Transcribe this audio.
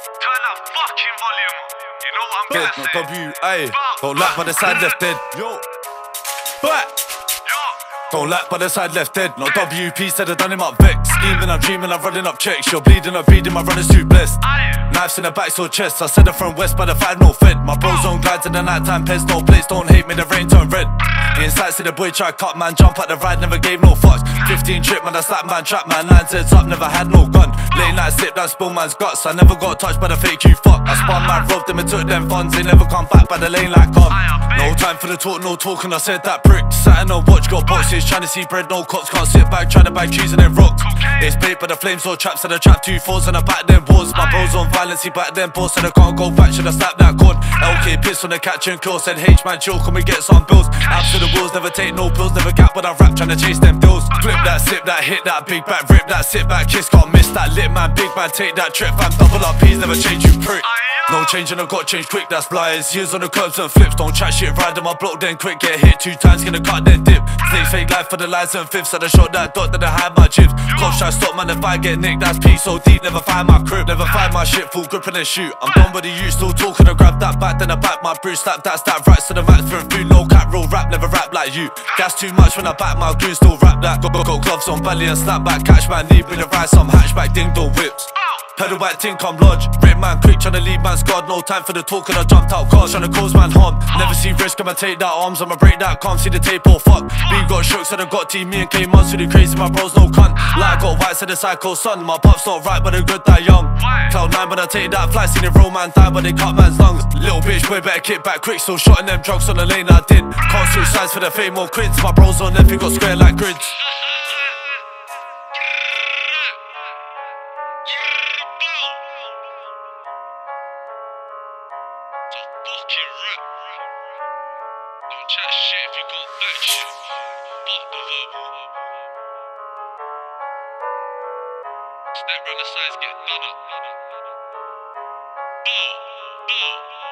Turn that fucking volume up. You know what I'm Dead, gonna say. Don't lack by the side left dead. Yo. Yo, Don't lack by the side left dead. Not WP said I done him up vex. Scheming, I'm dreaming, I'm running up checks. You're bleeding, I'm bleeding, my runner's too blessed. Knives in the back, so chest. I said it from west by the five, no fed. My bros on glides in the nighttime, pets, no plates, don't hate me, the rain turned red. Inside, see the boy try cut, man, jump at the ride, never gave no fucks. 15 trip, man, I slap man, trap man, nine heads up, never had no gun. Late night slip, that spill man's guts. I never got touched by the fake you fuck. I spun man, robbed them and took them funds, they never come back by the lane like um, come. No time for the talk, no talking, I said that prick. Sat in a watch, got boxes, trying to see bread, no cops, can't sit back, trying to buy trees and then rocks. It's bait, but the flames or traps, and the trap two fours and I back them balls. My bros on violence, he back them balls, and I can't go back, should I slap that cord? LK piss on the catch and kill, said H man chill, can we get some bills? Apps to the wheels, never take no pills, never gap when I rap, trying to chase them deals. Flip that, sip that, hit that, big back, rip that, sit back, kiss, can't miss that, lit man, big man, take that trip, fam, double up, P's never change, you prick. No change changing, I got change quick, that's blights. Years on the curbs and flips, don't chat shit, ride on my block, then quick, get hit two times, gonna cut, then dip. Snakes fake life for the lies and fifths, and I shot that dot, then I hide my chips. Cops try stop, man, if I get nicked, that's peace so deep, never find my crib, never find my shit, full grip and then shoot. I'm done with the you, still talking, I grab that back, then I back my bruise, slap that, stab right to the max for a food, no cap, real rap, never rap like you. Gas too much when I back my goon, still rap that. Got, got, got gloves on belly and snap back, catch my knee, bring the ride, some hatchback, ding dong whips. Pedal white ting come lodge. Rip man quick, tryna leave man scarred. No time for the talk, and I jumped out cars, tryna cause man harm. Never see risk, I'ma take that arms, I'ma break that, can't see the tape or fuck. B got shook, said I got team, me and K months really crazy, my bros no cunt. Like I got white, said the psycho son. My pop's not right, but the good that young. Cloud nine, but I take that fly, seen the real man die, but they cut man's lungs. Little bitch, boy, better kick back quick, still shotting them drugs on the lane, I did. Can't switch sides for the fame or quids. My bros on everything got square like grids. Fucking rip. Don't chat shit if you got back shit. Fuck the verbal. Step round the sides, get done up. Bow, bow.